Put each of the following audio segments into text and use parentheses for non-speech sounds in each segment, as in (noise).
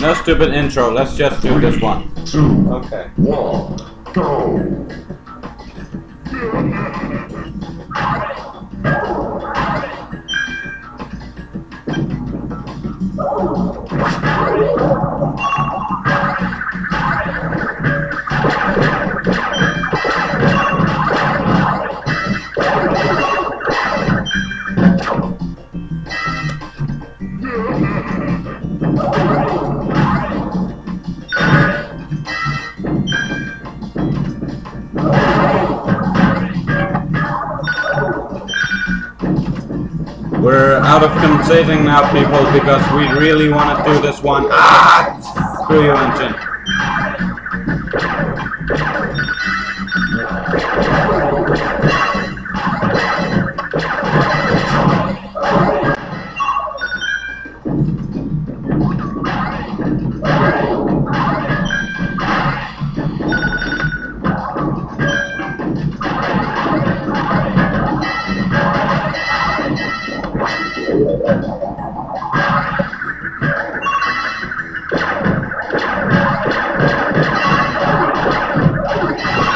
No stupid intro. Let's just do this one. Two, Okay. one, go. We're out of considering now, people, because we really want to do this one. Ah! Screw you, N. Gin.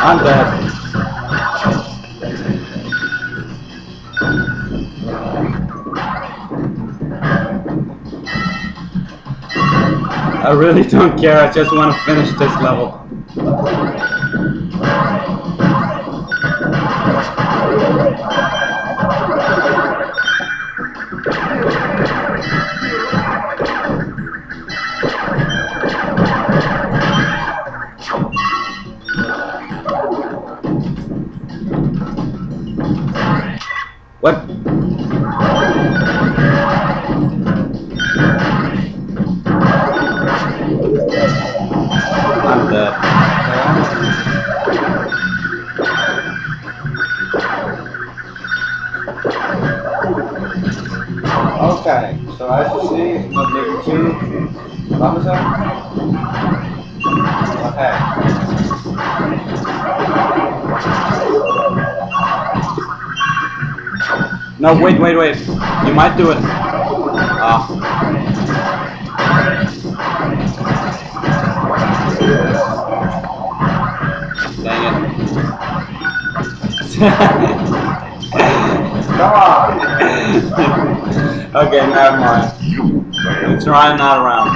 I'm dead. I really don't care, I just want to finish this level. Okay, so as you see, not level 2. Ramazan? Okay. No, wait, wait, wait. You might do it. Ah. Dang it. (laughs) Come on! (laughs) okay, never mind. You failed. Let's try another round.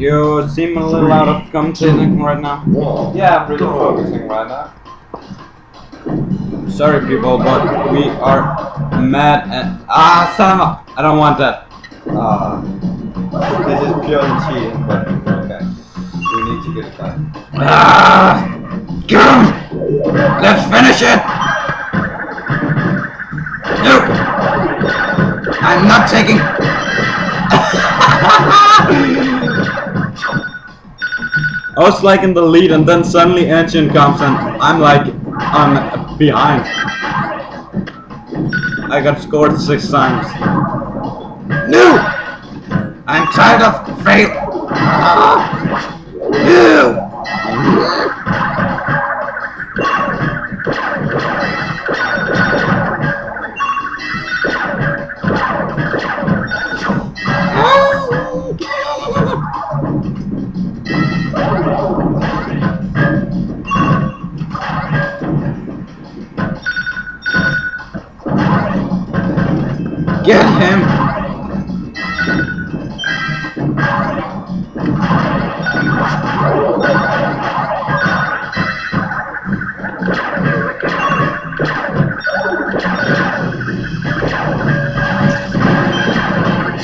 You seem a little out of committing right now. Yeah, I'm really focusing right now. Sorry, people, but we are mad at. Ah, son of a. I don't want that. Uh, this is pure cheating, but okay. We need to get it done. Ah! Come! Let's finish it! No! I'm not taking. (laughs) I was like in the lead, and then suddenly N. Gin comes, and I'm like, I'm behind. I got scored six times. No! I'm tired of fail. Ah! Get him!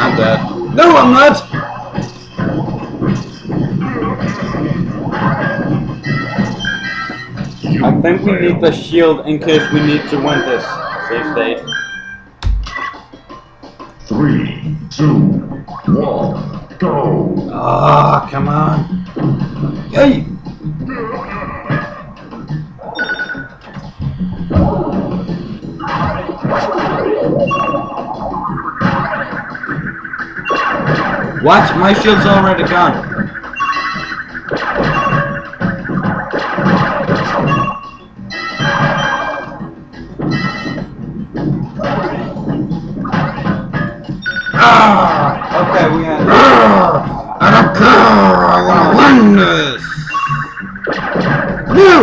I'm dead. No, I'm not! I think we need the shield in case we need to win this. Save state. Three, two, one, go. Ah, come on. Hey! What? My shield's already gone. Okay, we had. I don't care. I want to win this. You.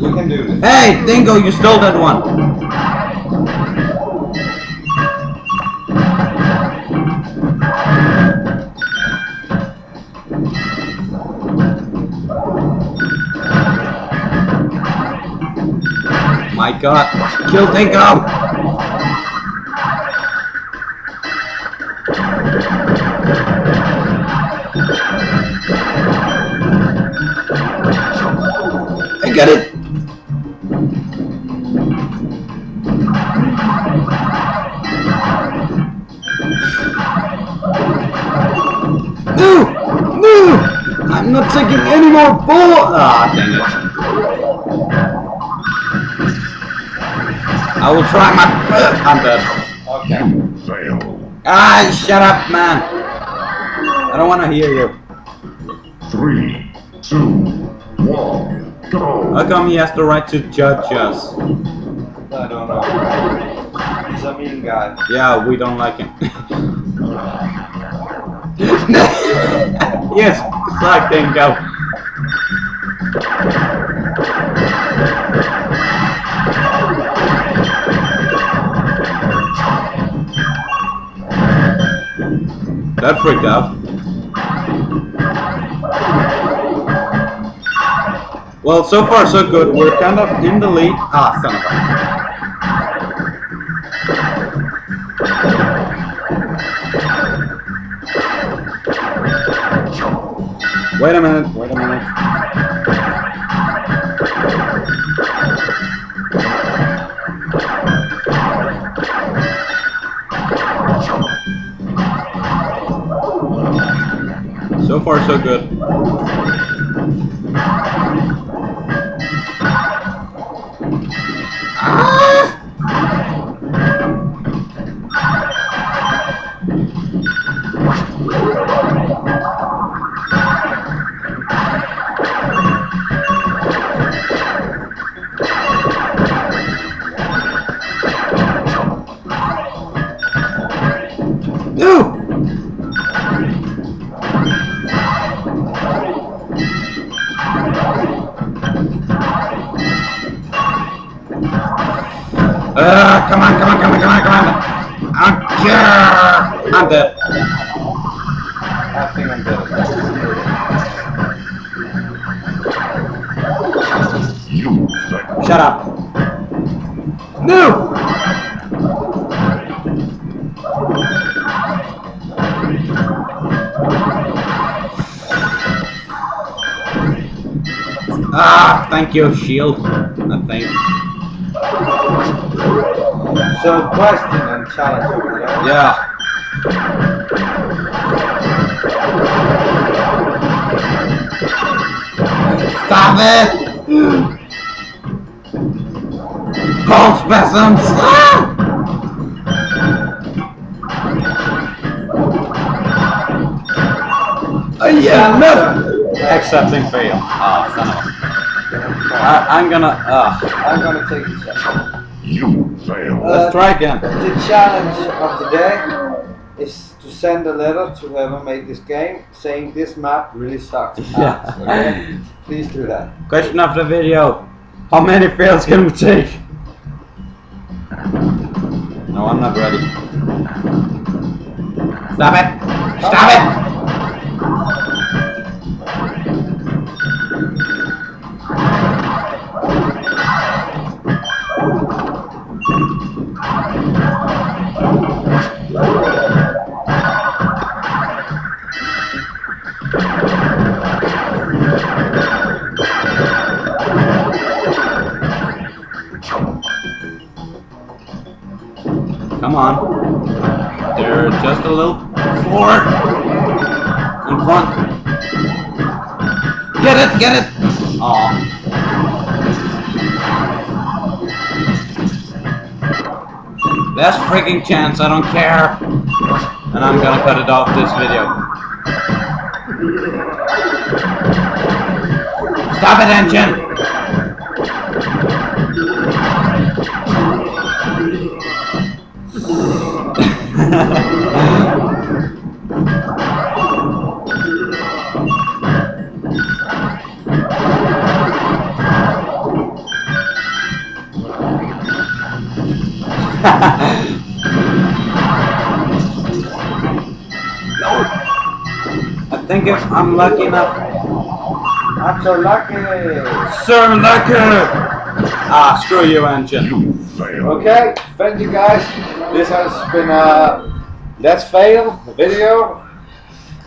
We can do this. Hey, Dingo, you stole that one. God, kill Dingo! I got it! No! No! I'm not taking any more bull! Ah, dang it. I will try my best. I'm dead. Okay. You fail. Ah, shut up, man. I don't want to hear you. Three, two, one, go. How come he has the right to judge us? I don't know. He's a mean guy. Yeah, we don't like him. (laughs) (laughs) yes, suck Dingo. That freaked out. Well, so far so good. We're kind of in the lead. Ah, son of a. Wait a minute, wait a minute. So far, so good. Shut up. No! Ah, thank you, shield. I think. So question and challenge there. Yeah. Stop it! Cold spasms! Ah! Uh, yeah, no! Accepting fail. Ah, son of a... I, I'm gonna... Uh, I'm gonna take the challenge. You fail. let's try again. The challenge of the day is to send a letter to whoever made this game saying this map really sucks. Yeah. (laughs) okay? Please do that. Question of the video. How many fails can we take? No, I'm not ready. Stop it! Stop it! Get it, get it! Aw. Last freaking chance, I don't care. And I'm gonna cut it off this video. Stop it, N. Gin! I (laughs) think if I'm lucky enough. Not so lucky. Sir Lucky! Ah, screw you, N. Gin. You. Okay, thank you guys. This has been a Let's Fail video.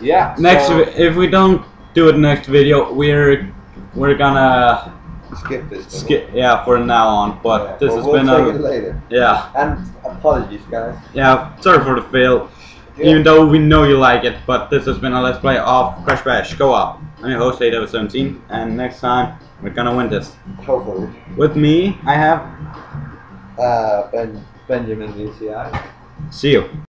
Yeah. Next, so- if we don't do it next video, we're we're gonna skip this. skip. Yeah, for now on. But Yeah, this has we'll been a later. yeah And apologies, guys. yeah. Sorry for the fail. Yeah. Even though we know you like it, but this has been a let's play of Crash Bash. Go up. I'm your host, 817, and next time we're gonna win this. Hopefully. With me, I have. Uh, ben, Benjamin VCI. See you.